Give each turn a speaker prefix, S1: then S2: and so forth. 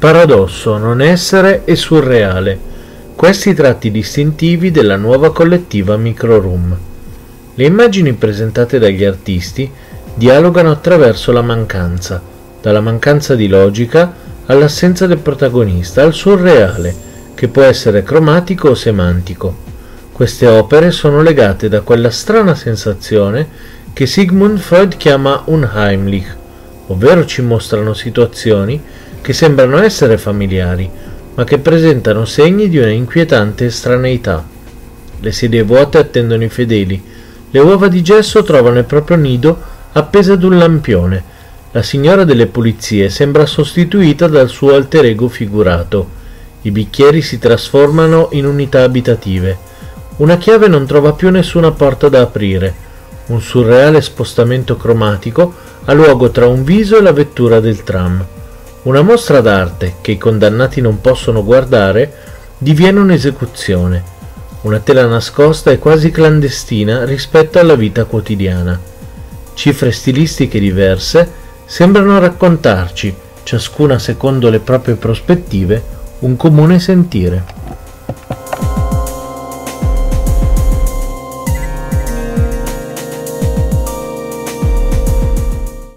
S1: Paradosso, non essere e surreale. Questi tratti distintivi della nuova collettiva Microroom. Le immagini presentate dagli artisti dialogano attraverso la mancanza, dalla mancanza di logica all'assenza del protagonista, al surreale, che può essere cromatico o semantico. Queste opere sono legate da quella strana sensazione che Sigmund Freud chiama Unheimlich, ovvero ci mostrano situazioni che sembrano essere familiari, ma che presentano segni di una inquietante estraneità. Le sedie vuote attendono i fedeli, le uova di gesso trovano il proprio nido appese ad un lampione. La signora delle pulizie sembra sostituita dal suo alter ego figurato. I bicchieri si trasformano in unità abitative. Una chiave non trova più nessuna porta da aprire. Un surreale spostamento cromatico ha luogo tra un viso e la vettura del tram. Una mostra d'arte che i condannati non possono guardare diviene un'esecuzione, una tela nascosta e quasi clandestina rispetto alla vita quotidiana. Cifre stilistiche diverse sembrano raccontarci, ciascuna secondo le proprie prospettive, un comune sentire.